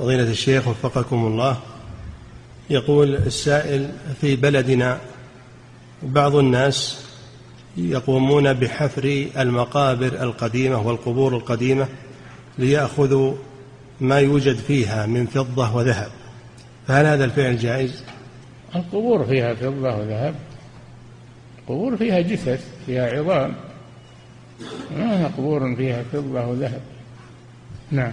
فضيلة الشيخ وفقكم الله يقول السائل في بلدنا بعض الناس يقومون بحفر المقابر القديمة والقبور القديمة ليأخذوا ما يوجد فيها من فضة وذهب. فهل هذا الفعل جائز؟ القبور فيها فضة وذهب القبور فيها جثث فيها عظام. ما قبور فيها فضة وذهب؟ نعم.